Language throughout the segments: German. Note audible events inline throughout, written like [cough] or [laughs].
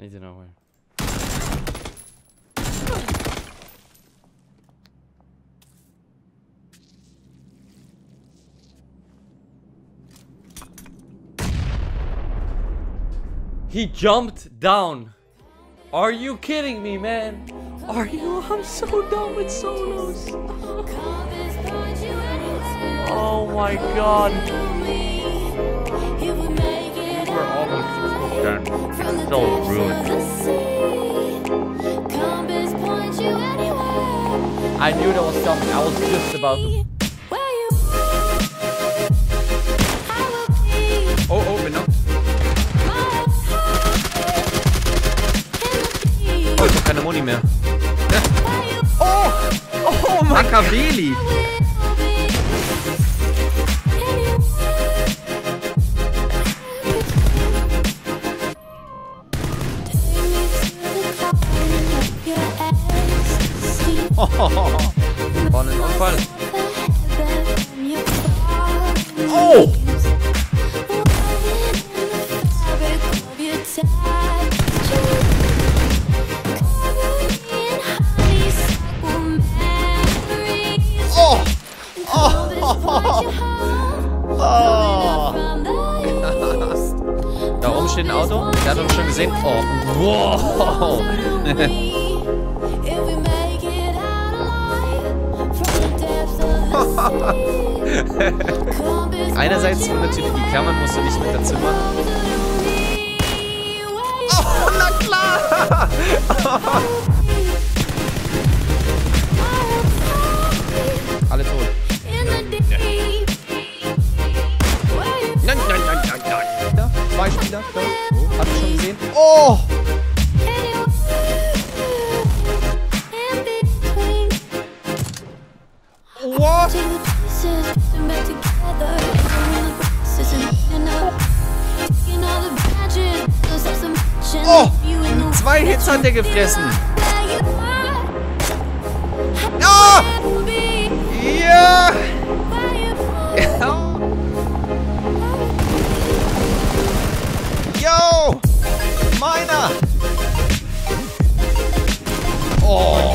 I need to know where. He jumped down. Are you kidding me, man? Are you? I'm so done with solos. Oh my god. So ruined. I knew there was something. I was just about to. Oh, oh, bin noch. Oh, ich hab keine Muni mehr. [laughs] Oh, Oh mein Machiavelli. War ein Unfall. Oh! Oh! [laughs] Da oben steht ein Auto. Der hat uns schon gesehen. Oh, wow. [laughs] [laughs] Einerseits natürlich die Klammern musst du nicht mit dazu machen. Oh, na klar! [laughs] Oh! Zwei Hits hat der gefressen. Ah! Ja! Yo! Meiner! Oh!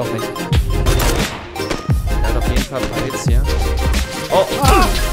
Doch nicht. Er hat auf jeden Fall ein paar Hits hier. Oh! Oh!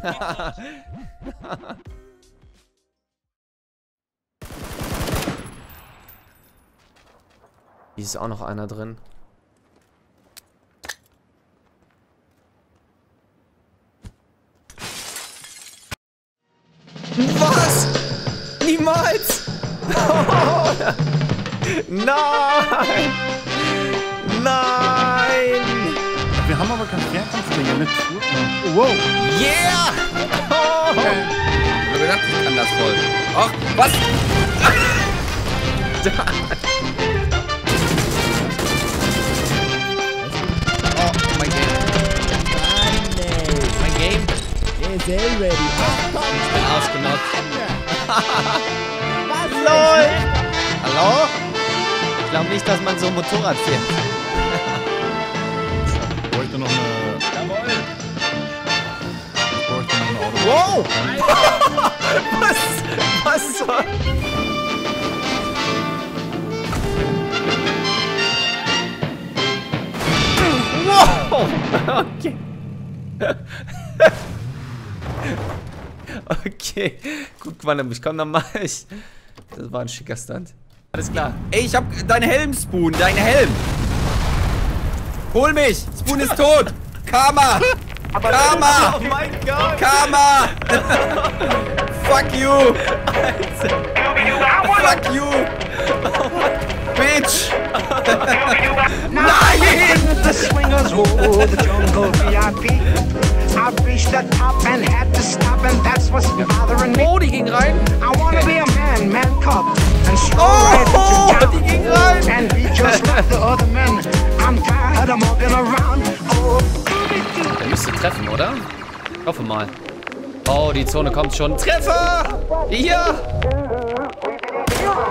[laughs] Hier ist auch noch einer drin. Was? Niemals! [laughs] Nein! Nein! Wir haben aber keinen Fernkampfdinger mit. Wow. Yeah! Oh. Ich hab gedacht, ich kann das voll. Ach, was? [laughs] Oh, mein Game. Mein Game. Is ready? Ich bin ausgenockt. [laughs] LOL! Hallo? Ich glaube nicht, dass man so ein Motorrad fährt. Ich bräuchte noch eine. Wow! [laughs] was? Was soll? Wow! [laughs] Okay. [laughs] Okay. Guck mal, ich komm nochmal. Ich, das war ein schicker Stunt. Alles klar. Ey, ich hab deinen Helm, Spoon. Dein Helm. Hol mich. Spoon ist tot. Karma. Karma. Oh mein Gott! Karma. Fuck you! Fuck you! Bitch! [laughs] The swingers, oh, the jungle VIP. I reached the top and had to stop, and that's what's bothering me. Oh, die ging rein! I wanna be a man, man cub, and stroll Oh, right into town. die ging rein! And be just like the other treffen, oder? Ich hoffe mal. Oh, die Zone kommt schon. Treffer! Ja! Oh,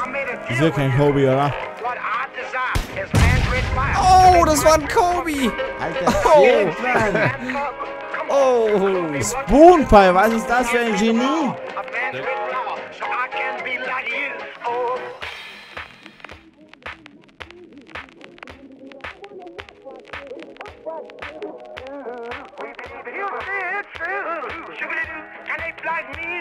Das ist ja kein Kobe, oder? Oh, das war ein Kobe! Oh. oh, Spoonpie, was ist das für ein Genie? Like me